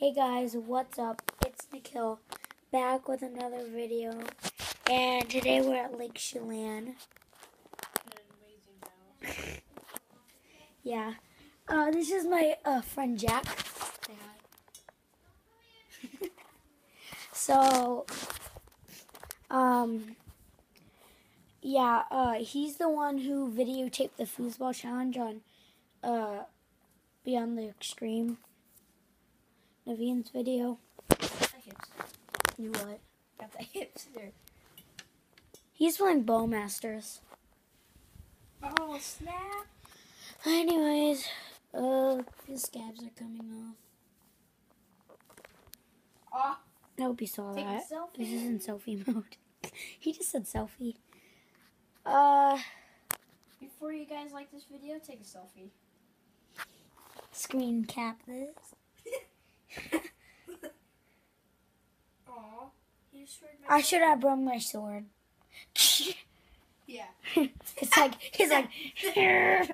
Hey guys, what's up? It's Nikhil back with another video. And today we're at Lake Chelan. Yeah. Uh, this is my uh, friend Jack. So, um, yeah, uh, he's the one who videotaped the foosball challenge on uh, Beyond the Extreme. Naveen's video. You what? Got the hipster. He's playing Bowmasters. Oh snap! Anyways, uh, his scabs are coming off. Oh, I hope you saw Take that. This is in selfie mode. he just said selfie. Uh, before you guys like this video, take a selfie. screen cap this. My. I should have brought my sword. Yeah. it's like he's like. and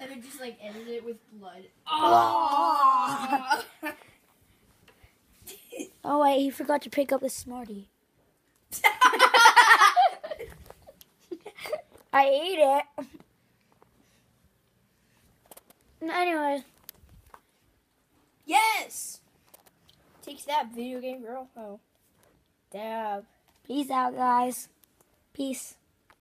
then just like edit it with blood. Oh. oh wait, he forgot to pick up the Smartie. I ate it. Anyways, yes. Takes that video game girl. Oh. Dab. peace out, guys. Peace.